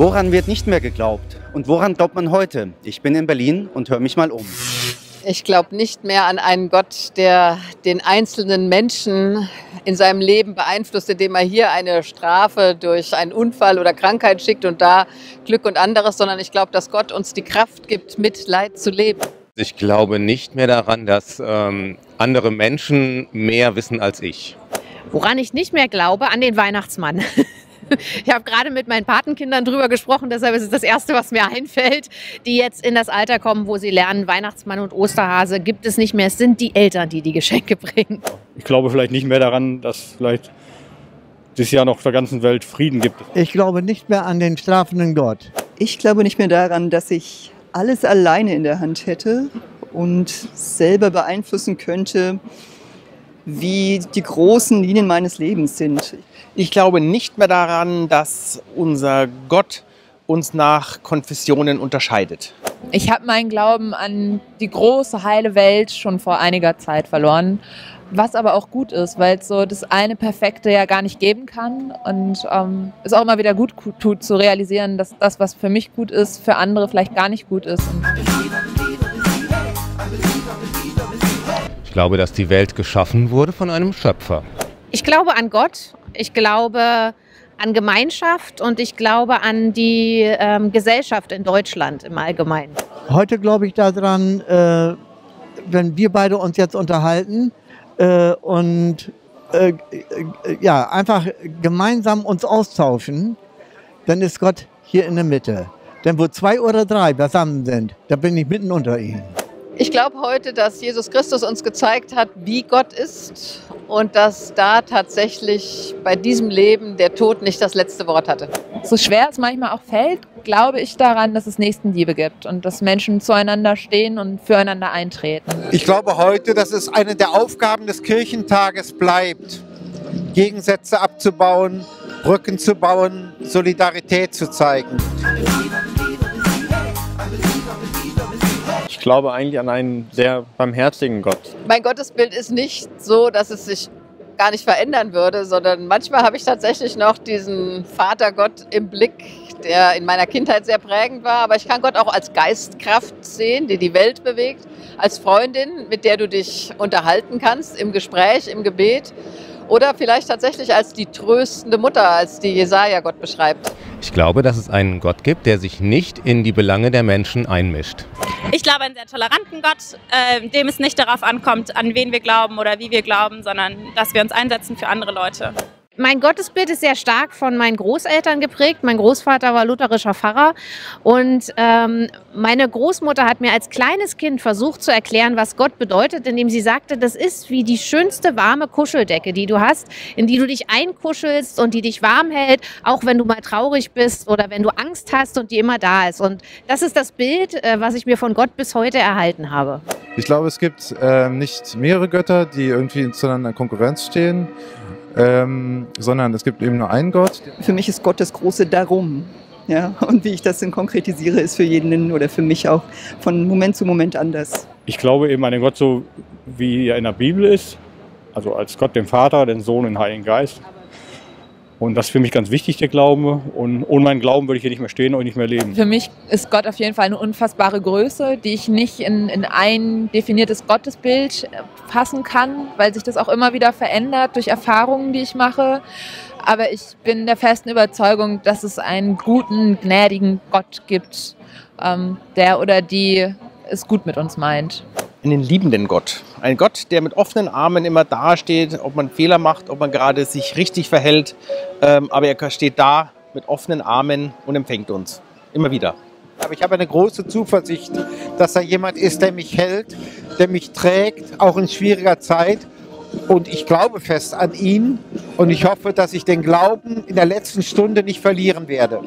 Woran wird nicht mehr geglaubt? Und woran glaubt man heute? Ich bin in Berlin und höre mich mal um. Ich glaube nicht mehr an einen Gott, der den einzelnen Menschen in seinem Leben beeinflusst, indem er hier eine Strafe durch einen Unfall oder Krankheit schickt und da Glück und anderes, sondern ich glaube, dass Gott uns die Kraft gibt, mit Leid zu leben. Ich glaube nicht mehr daran, dass ähm, andere Menschen mehr wissen als ich. Woran ich nicht mehr glaube, an den Weihnachtsmann. Ich habe gerade mit meinen Patenkindern drüber gesprochen, deshalb ist es das Erste, was mir einfällt, die jetzt in das Alter kommen, wo sie lernen, Weihnachtsmann und Osterhase gibt es nicht mehr. Es sind die Eltern, die die Geschenke bringen. Ich glaube vielleicht nicht mehr daran, dass vielleicht dieses Jahr noch der ganzen Welt Frieden gibt. Ich glaube nicht mehr an den strafenden Gott. Ich glaube nicht mehr daran, dass ich alles alleine in der Hand hätte und selber beeinflussen könnte, wie die großen Linien meines Lebens sind. Ich glaube nicht mehr daran, dass unser Gott uns nach Konfessionen unterscheidet. Ich habe meinen Glauben an die große heile Welt schon vor einiger Zeit verloren, was aber auch gut ist, weil es so das eine Perfekte ja gar nicht geben kann und ähm, es auch immer wieder gut tut zu realisieren, dass das, was für mich gut ist, für andere vielleicht gar nicht gut ist. Und Ich glaube, dass die Welt geschaffen wurde von einem Schöpfer. Ich glaube an Gott, ich glaube an Gemeinschaft und ich glaube an die ähm, Gesellschaft in Deutschland im Allgemeinen. Heute glaube ich daran, äh, wenn wir beide uns jetzt unterhalten äh, und äh, ja, einfach gemeinsam uns austauschen, dann ist Gott hier in der Mitte. Denn wo zwei oder drei beisammen sind, da bin ich mitten unter ihnen. Ich glaube heute, dass Jesus Christus uns gezeigt hat, wie Gott ist und dass da tatsächlich bei diesem Leben der Tod nicht das letzte Wort hatte. So schwer es manchmal auch fällt, glaube ich daran, dass es Nächstenliebe gibt und dass Menschen zueinander stehen und füreinander eintreten. Ich glaube heute, dass es eine der Aufgaben des Kirchentages bleibt, Gegensätze abzubauen, Brücken zu bauen, Solidarität zu zeigen. Ich glaube eigentlich an einen sehr barmherzigen Gott. Mein Gottesbild ist nicht so, dass es sich gar nicht verändern würde, sondern manchmal habe ich tatsächlich noch diesen Vatergott im Blick, der in meiner Kindheit sehr prägend war. Aber ich kann Gott auch als Geistkraft sehen, die die Welt bewegt, als Freundin, mit der du dich unterhalten kannst im Gespräch, im Gebet. Oder vielleicht tatsächlich als die tröstende Mutter, als die Jesaja Gott beschreibt. Ich glaube, dass es einen Gott gibt, der sich nicht in die Belange der Menschen einmischt. Ich glaube einen sehr toleranten Gott, äh, dem es nicht darauf ankommt, an wen wir glauben oder wie wir glauben, sondern dass wir uns einsetzen für andere Leute. Mein Gottesbild ist sehr stark von meinen Großeltern geprägt. Mein Großvater war lutherischer Pfarrer und ähm, meine Großmutter hat mir als kleines Kind versucht zu erklären, was Gott bedeutet, indem sie sagte, das ist wie die schönste warme Kuscheldecke, die du hast, in die du dich einkuschelst und die dich warm hält, auch wenn du mal traurig bist oder wenn du Angst hast und die immer da ist. Und das ist das Bild, äh, was ich mir von Gott bis heute erhalten habe. Ich glaube, es gibt äh, nicht mehrere Götter, die irgendwie zueinander in Konkurrenz stehen ähm, sondern es gibt eben nur einen Gott. Für mich ist Gott das große Darum. Ja, und wie ich das dann konkretisiere, ist für jeden oder für mich auch von Moment zu Moment anders. Ich glaube eben an den Gott so, wie er in der Bibel ist, also als Gott, den Vater, den Sohn, den Heiligen Geist. Und das ist für mich ganz wichtig, der Glaube. Und ohne meinen Glauben würde ich hier nicht mehr stehen und nicht mehr leben. Für mich ist Gott auf jeden Fall eine unfassbare Größe, die ich nicht in, in ein definiertes Gottesbild fassen kann, weil sich das auch immer wieder verändert durch Erfahrungen, die ich mache. Aber ich bin der festen Überzeugung, dass es einen guten, gnädigen Gott gibt, ähm, der oder die es gut mit uns meint einen liebenden Gott. Ein Gott, der mit offenen Armen immer dasteht, ob man Fehler macht, ob man gerade sich richtig verhält. Ähm, aber er steht da mit offenen Armen und empfängt uns. Immer wieder. Aber ich habe eine große Zuversicht, dass er jemand ist, der mich hält, der mich trägt, auch in schwieriger Zeit. Und ich glaube fest an ihn und ich hoffe, dass ich den Glauben in der letzten Stunde nicht verlieren werde.